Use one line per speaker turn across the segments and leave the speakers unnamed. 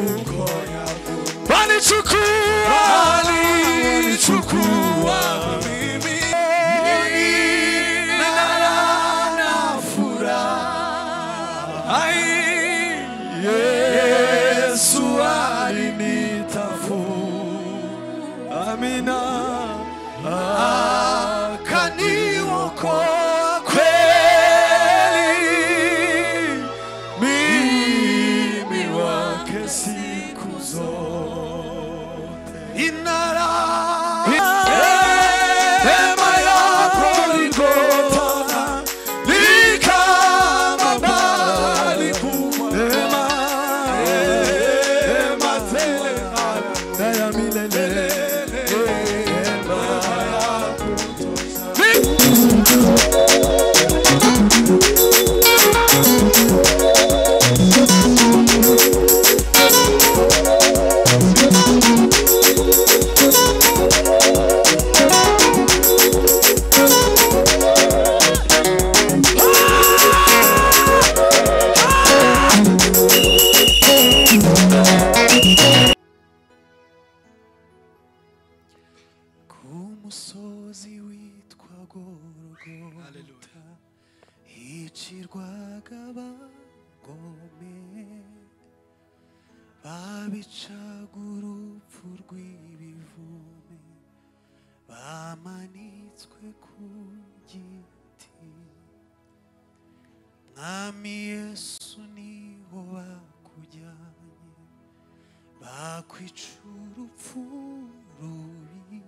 Banichukua, Banichukua, Banichukua. 주옵소서 이 나라 babicaga urupfu rw'ibivume bamanitswe ku giti. Mwami yesu ni ho bakujyanye bakwica urupfu rubi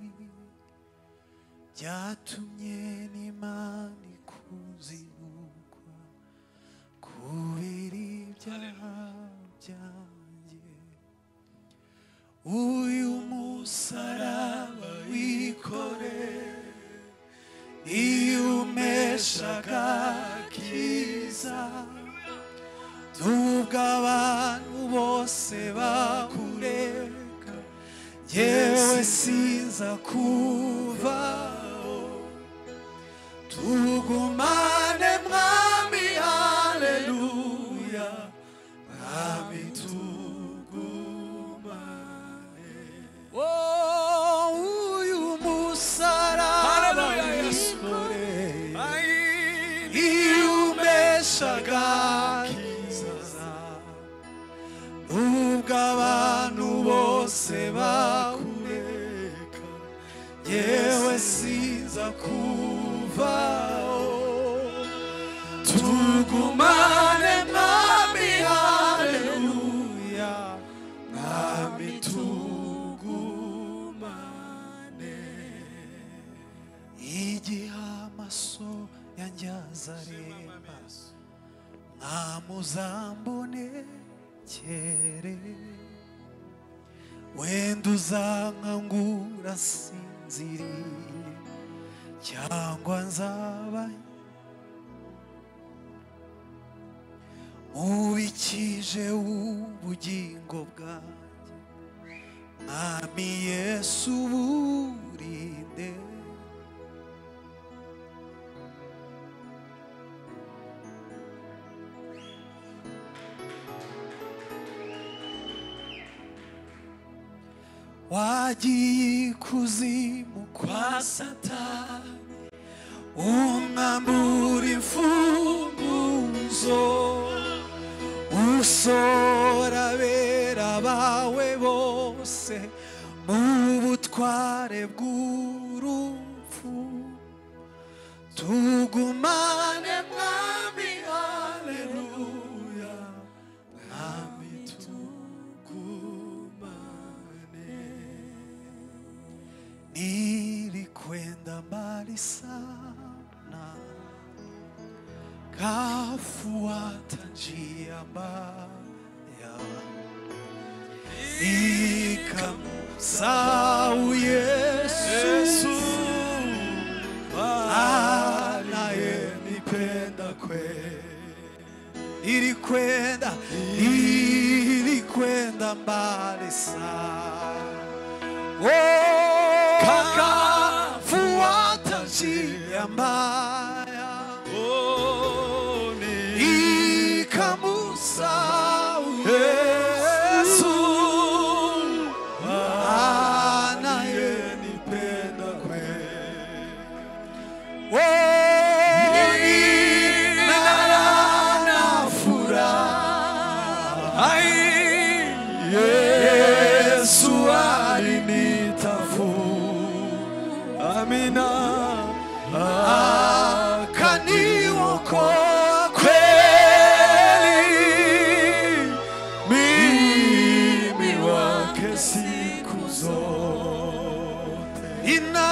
byatumye n'imana Ooh. mitukumane igihamaso ya njyazareba ntamuzambonekere wenda uzankangura sinziriye cyangwa nzaba mubikije ubugingo bwawe mwami yesu burinde wagiye ikuzimu kwa satani umwambura imfunguzo usora abera bawe bose mu butware bw'urupfu tugumane mwami haleluya mwami tugumane. Nilikwenda mbali sana. Kafuata njia mbaya ikamsahau Yesu anayenipenda kweli. Ilikwenda ilikwenda mbali sana. Oh,
wake siku zote
inara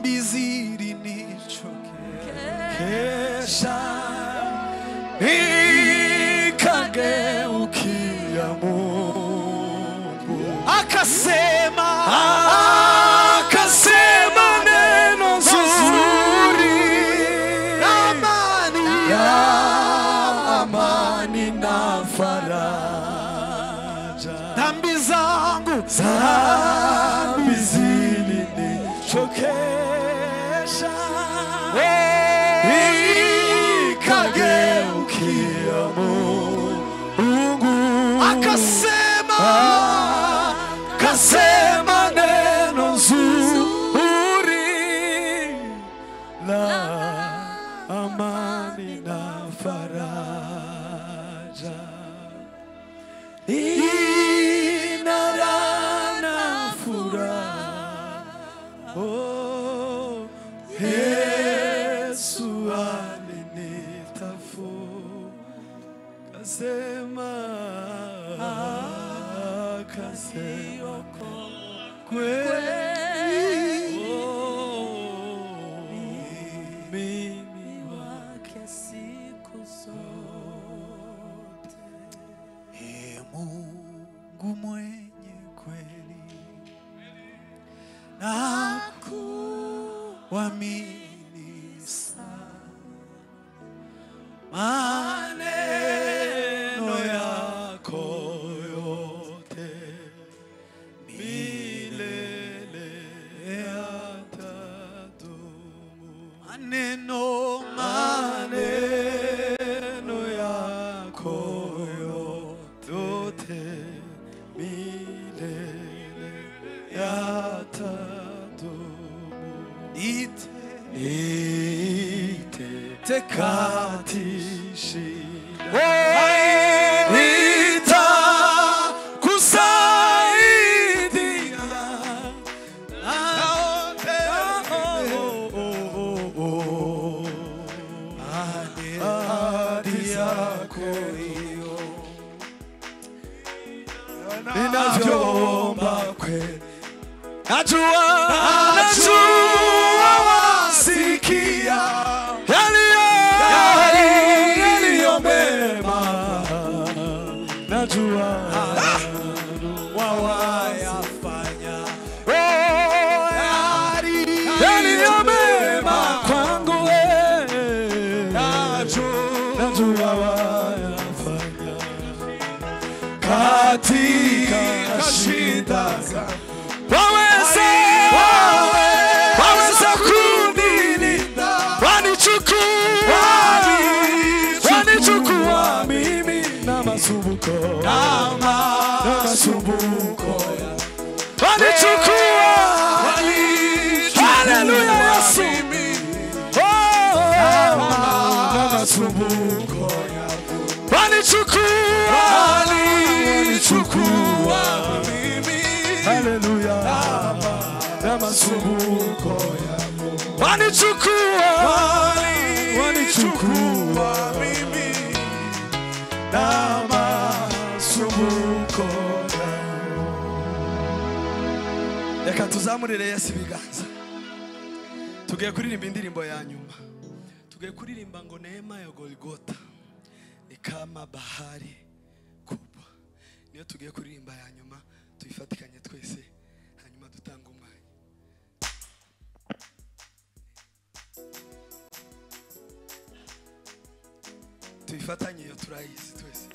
akasema
kasema kweli te cal. Messiah. walichukua. Haleluya Yesu. Walichukua, walichukua mimi. Haleluya. Na masumbuko yako. Walichukua, walichukua mimi. Na masumbuko reka tuzamurire Yesu ibiganza. Tugiye kuririmba indirimbo ya nyuma. Tugiye kuririmba ngo nema ya gorigota ni kama bahari kubwa. Niyo tugiye kuririmba ya nyuma tuyifatikanye twese hanyuma dutanga umwanya. Tuyifatanye iyo turayizi twese.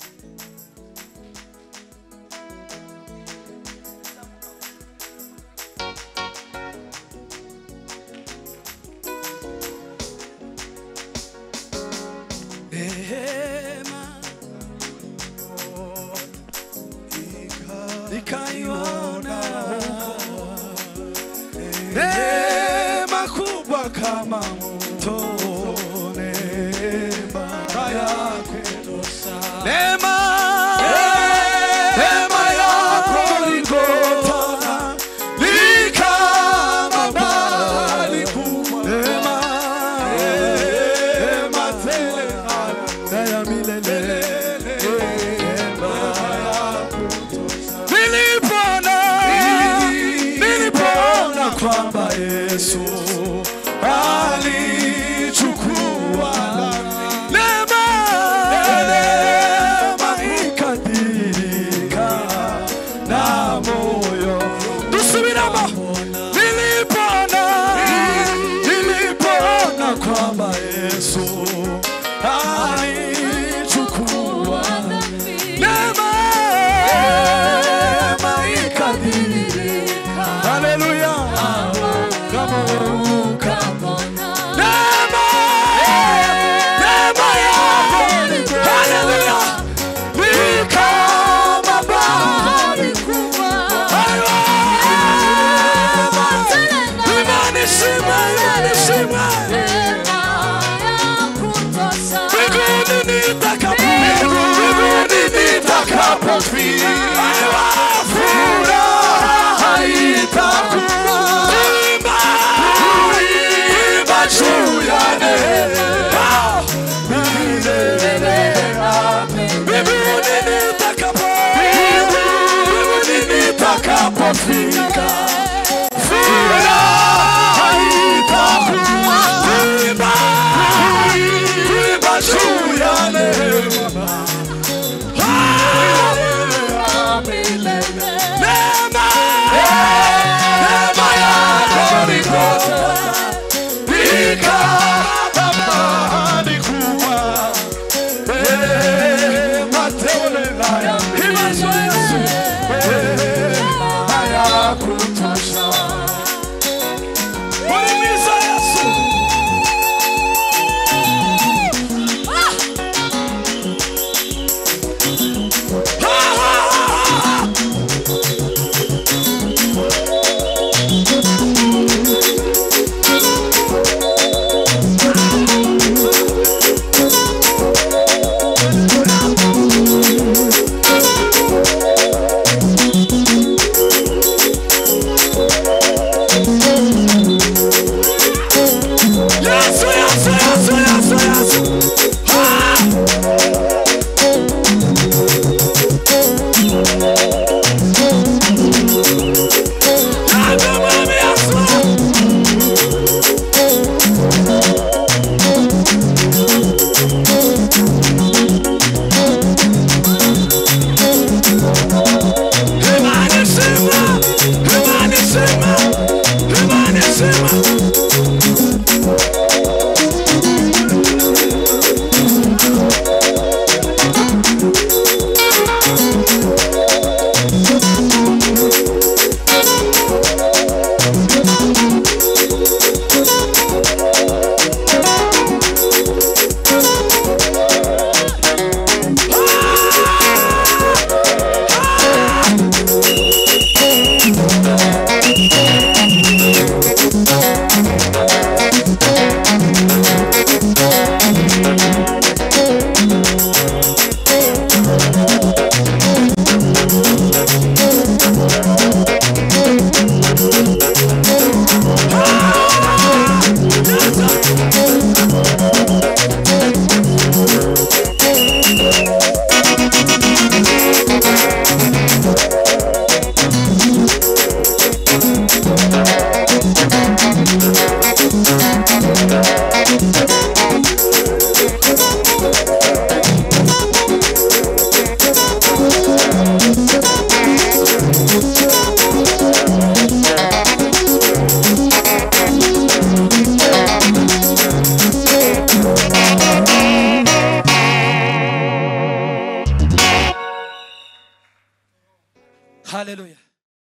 Chelsea.